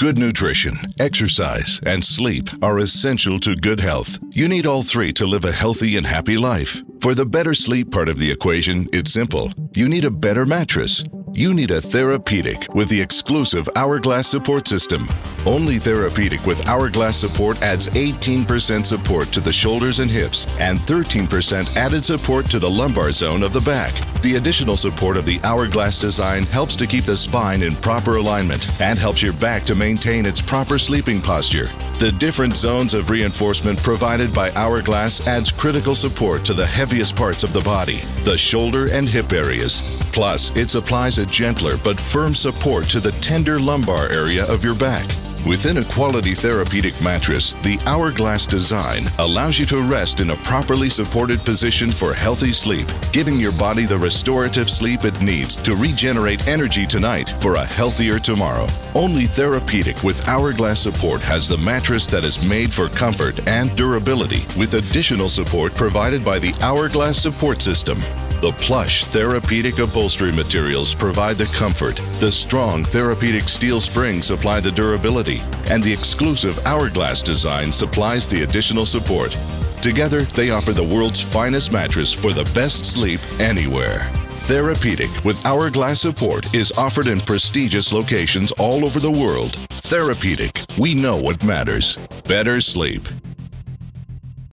Good nutrition, exercise, and sleep are essential to good health. You need all three to live a healthy and happy life. For the better sleep part of the equation, it's simple. You need a better mattress. You need a Therapedic with the exclusive Hourglass support system. Only Therapedic with Hourglass support adds 18% support to the shoulders and hips and 13% added support to the lumbar zone of the back. The additional support of the Hourglass design helps to keep the spine in proper alignment and helps your back to maintain its proper sleeping posture. The different zones of reinforcement provided by Hourglass adds critical support to the heaviest parts of the body, the shoulder and hip areas. Plus, it supplies a gentler but firm support to the tender lumbar area of your back. Within a quality therapeutic mattress, the Hourglass design allows you to rest in a properly supported position for healthy sleep, giving your body the restorative sleep it needs to regenerate energy tonight for a healthier tomorrow. Only Therapedic with Hourglass support has the mattress that is made for comfort and durability, with additional support provided by the Hourglass support system. The plush therapeutic upholstery materials provide the comfort, the strong therapeutic steel springs supply the durability, and the exclusive Hourglass design supplies the additional support. Together, they offer the world's finest mattress for the best sleep anywhere. Therapedic with Hourglass support is offered in prestigious locations all over the world. Therapedic, we know what matters. Better sleep.